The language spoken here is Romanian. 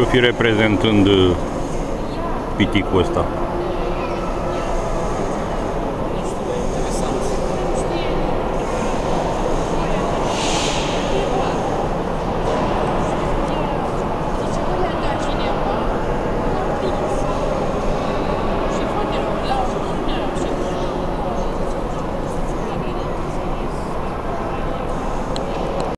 Ce-o fi reprezentând piticul ăsta?